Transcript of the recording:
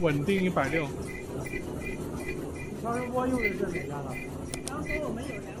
稳定一百六。超声波用的是哪家的？然后说我们有两